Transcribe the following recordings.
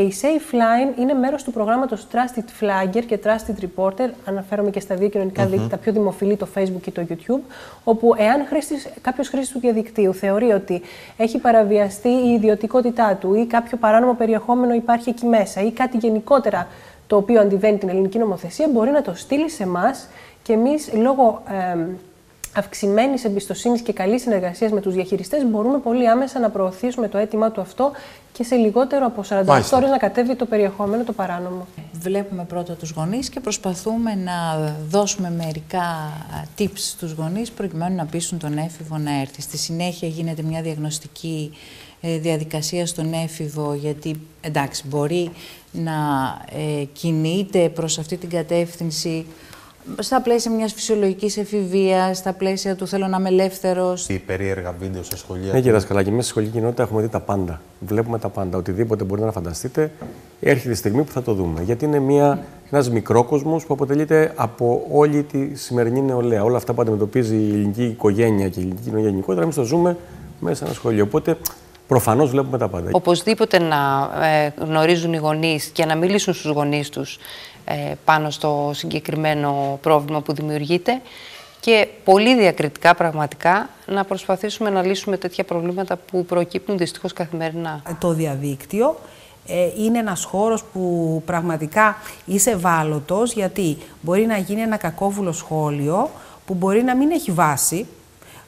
Και η Safe Line είναι μέρος του προγράμματος Trusted Flagger και Trusted Reporter, αναφέρομαι και στα δύο κοινωνικά δίκτυα, τα πιο δημοφιλή, το Facebook και το YouTube, όπου εάν χρήστης, κάποιος χρήστης του διαδικτύου θεωρεί ότι έχει παραβιαστεί η ιδιωτικότητά του ή κάποιο παράνομο περιεχόμενο υπάρχει εκεί μέσα ή κάτι γενικότερα το οποίο αντιβαίνει την ελληνική νομοθεσία, μπορεί να το στείλει σε εμάς και εμείς λόγω ε, αυξημένης εμπιστοσύνης και καλής συνεργασίας με τους διαχειριστές, μπορούμε πολύ άμεσα να προωθήσουμε το αίτημά του αυτό και σε λιγότερο από 48 ώρες να κατέβει το περιεχόμενο το παράνομο. Βλέπουμε πρώτα τους γονείς και προσπαθούμε να δώσουμε μερικά tips στους γονείς προκειμένου να πείσουν τον έφηβο να έρθει. Στη συνέχεια γίνεται μια διαγνωστική ε, διαδικασία στον έφηβο γιατί εντάξει μπορεί να ε, κινείται προς αυτή την κατεύθυνση στα πλαίσια μιας φυσιολογικής εφηβείας, στα πλαίσια του θέλω να είμαι ελεύθερος. Η περίεργα βίντεο στα σχολεία. Ναι, κύριε Δασκαλάκη, μέσα στη σχολική κοινότητα έχουμε δει τα πάντα. Βλέπουμε τα πάντα. Οτιδήποτε μπορείτε να φανταστείτε, έρχεται η στιγμή που θα το δούμε. Γιατί είναι μια, ένας μικρόκοσμος που αποτελείται από όλη τη σημερινή νεολαία. Όλα αυτά που αντιμετωπίζει η ελληνική οικογένεια και η ελληνική κοινωνία γενικότερα, εμείς το ζούμε μέσα σε ένα σχολείο. Οπότε Προφανώς βλέπουμε τα πάντα. Οπωσδήποτε να ε, γνωρίζουν οι γονείς και να μιλήσουν στους γονείς τους ε, πάνω στο συγκεκριμένο πρόβλημα που δημιουργείται και πολύ διακριτικά πραγματικά να προσπαθήσουμε να λύσουμε τέτοια προβλήματα που προκύπτουν δυστυχώς καθημερινά. Το διαδίκτυο ε, είναι ένας χώρος που πραγματικά είσαι ευάλωτος γιατί μπορεί να γίνει ένα κακόβουλο σχόλιο που μπορεί να μην έχει βάση,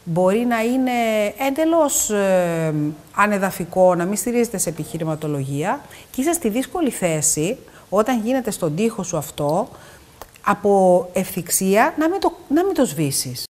μπορεί να είναι εντελώς ε, ανεδαφικό, να μην στηρίζεται σε επιχειρηματολογία και είσαι στη δύσκολη θέση όταν γίνεται στον τοίχο σου αυτό, από ευθυξία να μην το, να μην το σβήσεις.